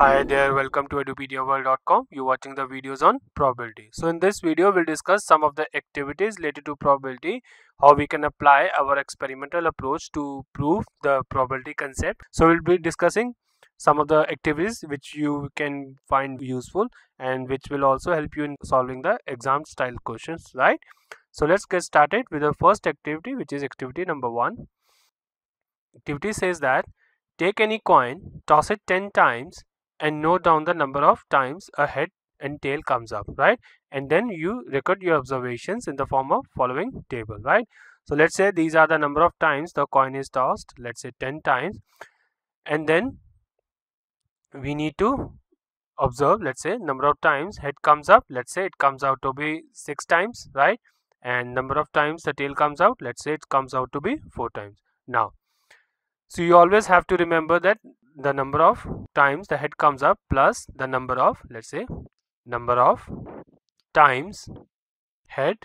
Hi there, welcome to edupediaworld.com. You're watching the videos on probability. So in this video, we'll discuss some of the activities related to probability, how we can apply our experimental approach to prove the probability concept. So we'll be discussing some of the activities which you can find useful and which will also help you in solving the exam style questions, right? So let's get started with the first activity, which is activity number one. Activity says that take any coin, toss it 10 times and note down the number of times a head and tail comes up right? And then you record your observations in the form of following table right? So let's say these are the number of times the coin is tossed let's say 10 times and then we need to observe let's say number of times head comes up let's say it comes out to be six times right? And number of times the tail comes out let's say it comes out to be four times. Now so you always have to remember that the number of times the head comes up plus the number of let's say number of times head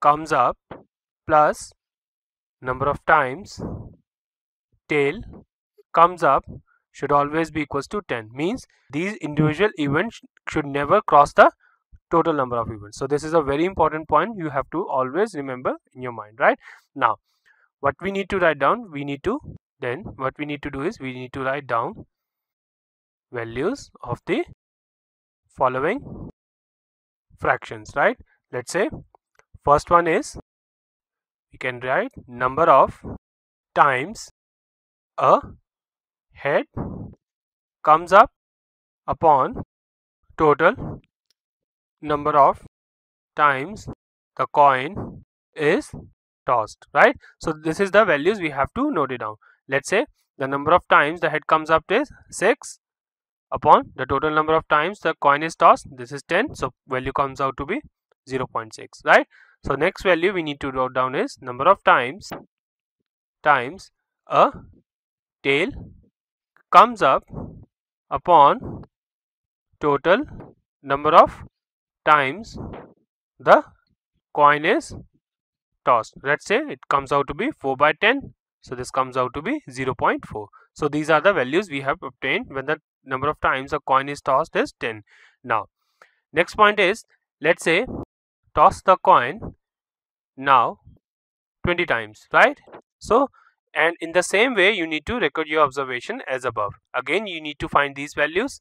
comes up plus number of times tail comes up should always be equals to 10 means these individual events should never cross the total number of events. So this is a very important point you have to always remember in your mind right? Now what we need to write down we need to then what we need to do is we need to write down values of the following fractions right? Let's say first one is we can write number of times a head comes up upon total number of times the coin is tossed right? So this is the values we have to note it down let's say the number of times the head comes up is 6 upon the total number of times the coin is tossed this is 10 so value comes out to be 0.6 right? So next value we need to write down is number of times times a tail comes up upon total number of times the coin is tossed. Let's say it comes out to be 4 by 10 so this comes out to be 0.4. So these are the values we have obtained when the number of times a coin is tossed is 10. Now next point is let's say toss the coin now 20 times right. So and in the same way you need to record your observation as above. Again you need to find these values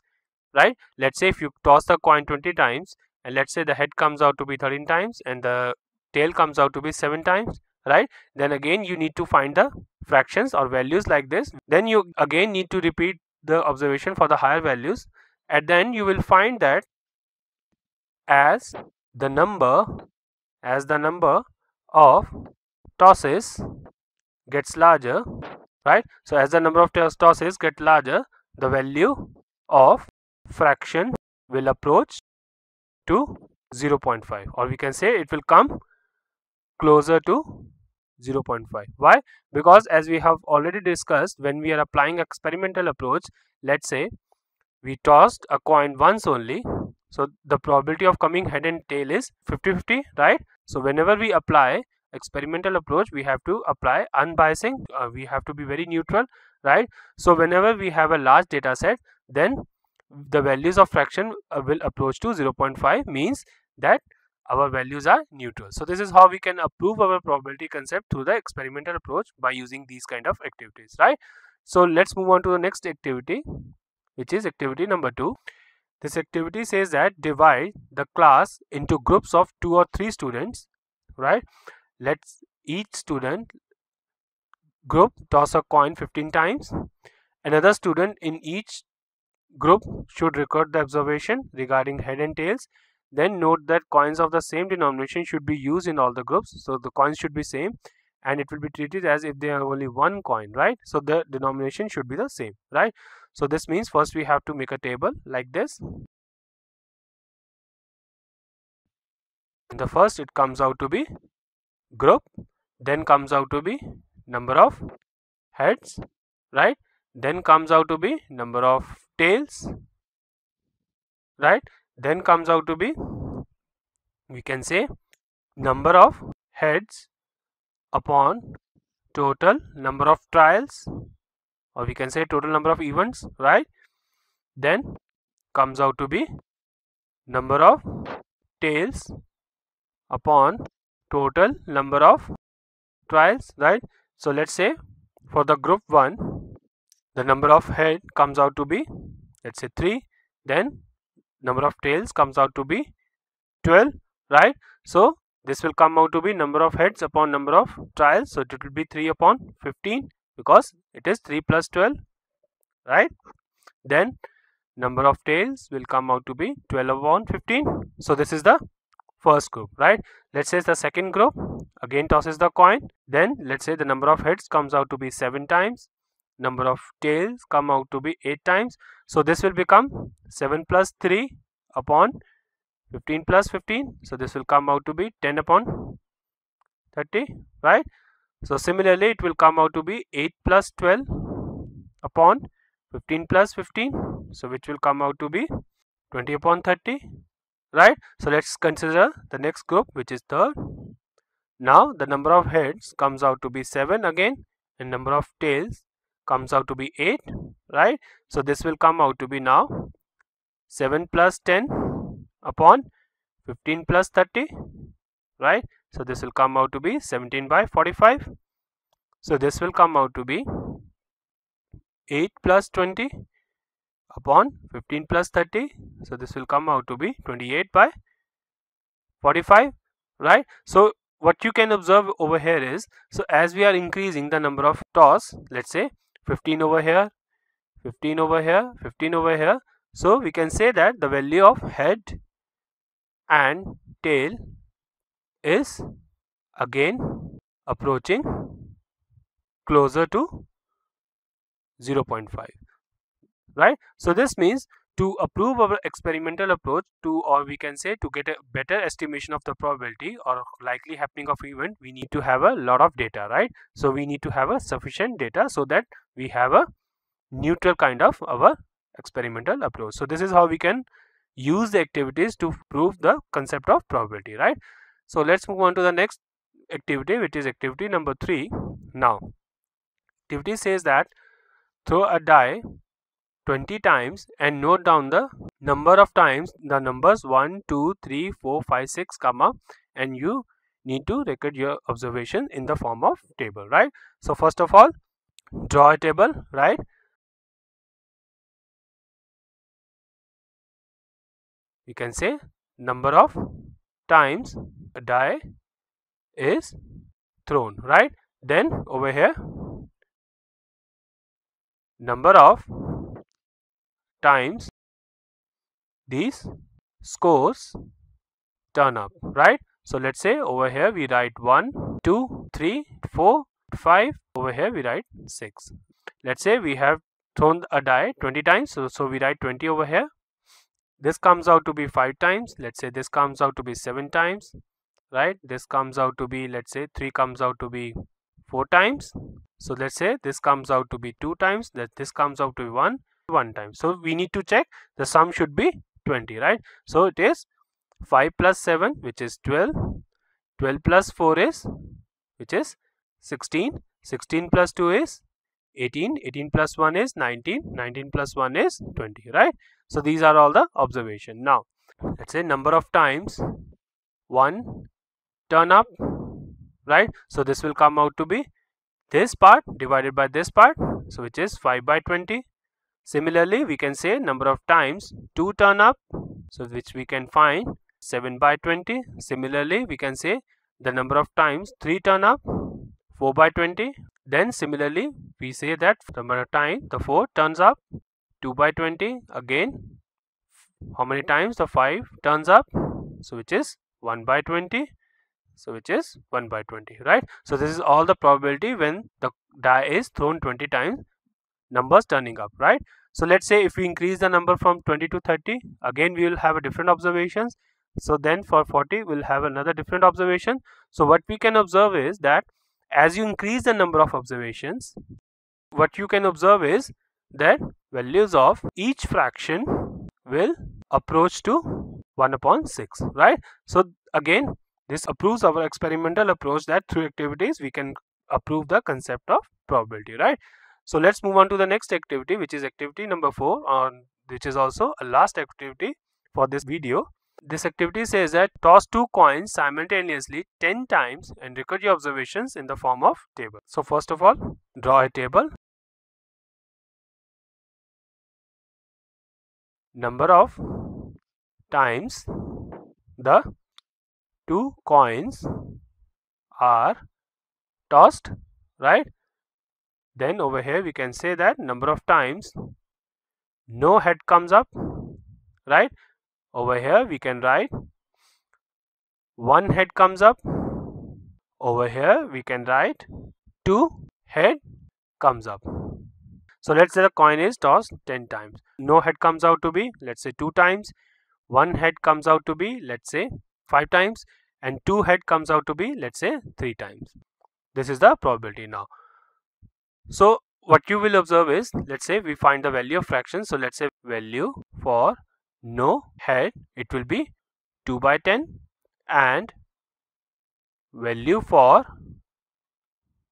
right. Let's say if you toss the coin 20 times and let's say the head comes out to be 13 times and the tail comes out to be 7 times right? Then again you need to find the fractions or values like this. Then you again need to repeat the observation for the higher values. At the end you will find that as the number as the number of tosses gets larger right? So as the number of tosses get larger the value of fraction will approach to 0.5 or we can say it will come closer to 0.5 why? Because as we have already discussed when we are applying experimental approach let's say we tossed a coin once only so the probability of coming head and tail is 50 50 right? So whenever we apply experimental approach we have to apply unbiasing uh, we have to be very neutral right? So whenever we have a large data set then the values of fraction uh, will approach to 0.5 means that our values are neutral. So this is how we can approve our probability concept through the experimental approach by using these kind of activities, right? So let's move on to the next activity, which is activity number two. This activity says that divide the class into groups of two or three students, right? Let's each student group toss a coin 15 times. Another student in each group should record the observation regarding head and tails then note that coins of the same denomination should be used in all the groups. So the coins should be same and it will be treated as if they are only one coin, right? So the denomination should be the same, right? So this means first we have to make a table like this. In the first it comes out to be group, then comes out to be number of heads, right? Then comes out to be number of tails, right? Then comes out to be we can say number of heads upon total number of trials or we can say total number of events right? Then comes out to be number of tails upon total number of trials right? So let's say for the group 1 the number of head comes out to be let's say 3 then number of tails comes out to be 12 right? So this will come out to be number of heads upon number of trials. So it will be 3 upon 15 because it is 3 plus 12 right? Then number of tails will come out to be 12 upon 15 so this is the first group right? Let's say the second group. Again tosses the coin. Then let's say the number of heads comes out to be 7 times number of tails come out to be 8 times. So this will become 7 plus 3 upon 15 plus 15 so this will come out to be 10 upon 30 right? So similarly it will come out to be 8 plus 12 upon 15 plus 15 so which will come out to be 20 upon 30 right? So let's consider the next group which is third. Now the number of heads comes out to be 7 again and number of tails comes out to be 8 right? So this will come out to be now 7 plus 10 upon 15 plus 30 right? So this will come out to be 17 by 45 so this will come out to be 8 plus 20 upon 15 plus 30 so this will come out to be 28 by 45 right? So what you can observe over here is so as we are increasing the number of toss let's say 15 over here 15 over here 15 over here. So we can say that the value of head and tail is again approaching closer to 0.5 right? So this means to approve our experimental approach to or we can say to get a better estimation of the probability or likely happening of event we need to have a lot of data right? So we need to have a sufficient data so that we have a neutral kind of our experimental approach. So this is how we can use the activities to prove the concept of probability right? So let's move on to the next activity which is activity number three. Now activity says that throw a die 20 times and note down the number of times the numbers 1 2 3 4 5 6 come up and you need to record your observation in the form of table right? So first of all draw a table right? We can say number of times a die is thrown right? Then over here number of times these scores turn up right? So let's say over here we write 1 2 3 4 5 over here we write 6 let's say we have thrown a die 20 times. So, so we write 20 over here. This comes out to be 5 times. Let's say this comes out to be 7 times right? This comes out to be let's say 3 comes out to be 4 times. So let's say this comes out to be 2 times. That this comes out to be 1 one time. So we need to check. The sum should be 20 right? So it is 5 plus 7 which is 12 12 plus 4 is which is 16 16 plus 2 is 18 18 plus 1 is 19 19 plus 1 is 20 right? So these are all the observation. Now let's say number of times 1 turn up right? So this will come out to be this part divided by this part so which is 5 by 20 Similarly, we can say number of times 2 turn up, so which we can find 7 by 20. Similarly, we can say the number of times 3 turn up, 4 by 20. Then similarly, we say that number of time the 4 turns up, 2 by 20. Again, how many times the 5 turns up, so which is 1 by 20 so which is 1 by 20 right so this is all the probability when the die is thrown 20 times numbers turning up right? So let's say if we increase the number from 20 to 30 again we will have a different observations so then for 40 we'll have another different observation. So what we can observe is that as you increase the number of observations what you can observe is that values of each fraction will approach to 1 upon 6 right? So again this approves our experimental approach that through activities we can approve the concept of probability right so let's move on to the next activity which is activity number 4 on which is also a last activity for this video. This activity says that toss two coins simultaneously 10 times and record your observations in the form of table. So first of all, draw a table. Number of times the two coins are tossed, right? Then over here we can say that number of times no head comes up, right? over here we can write one head comes up. Over here we can write two head comes up. So let's say the coin is tossed 10 times. No head comes out to be let's say two times. One head comes out to be let's say five times. And two head comes out to be let's say three times. This is the probability now so what you will observe is let's say we find the value of fraction. So let's say value for no head it will be 2 by 10 and value for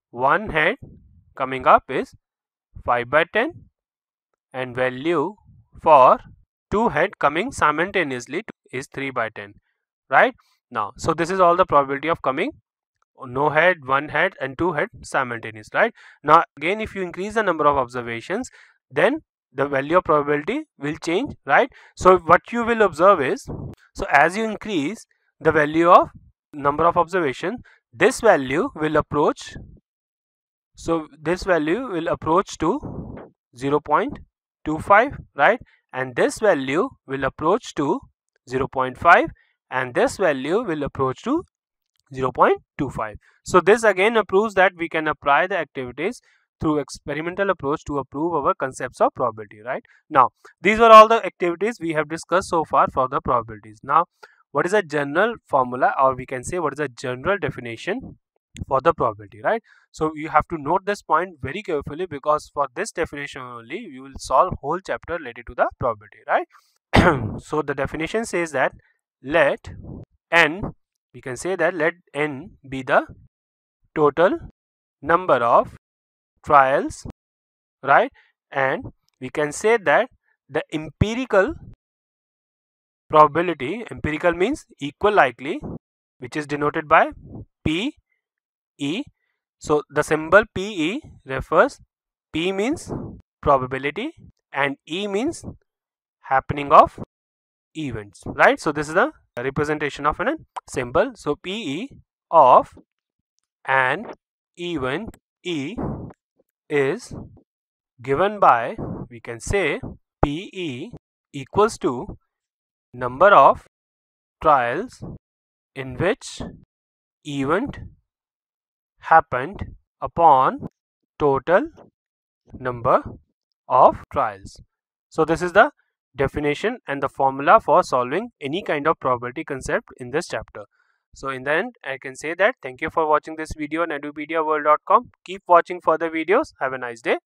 one head coming up is 5 by 10 and value for two head coming simultaneously is 3 by 10 right? Now so this is all the probability of coming no head one head and two head simultaneous right? Now again if you increase the number of observations then the value of probability will change right? So what you will observe is so as you increase the value of number of observation this value will approach so this value will approach to 0.25 right? And this value will approach to 0.5 and this value will approach to 0.25 so this again proves that we can apply the activities through experimental approach to approve our concepts of probability right? Now these were all the activities we have discussed so far for the probabilities. Now what is a general formula or we can say what is a general definition for the probability right? So you have to note this point very carefully because for this definition only you will solve whole chapter related to the probability right? So the definition says that let n we can say that let n be the total number of trials right? And we can say that the empirical probability empirical means equal likely which is denoted by p e. So the symbol pe refers p means probability and e means happening of events right? So this is the representation of an symbol so pe of an even e is given by we can say PE equals to number of trials in which event happened upon total number of trials. So this is the definition and the formula for solving any kind of probability concept in this chapter. So in the end, I can say that thank you for watching this video on edupediaworld.com. Keep watching further videos. Have a nice day.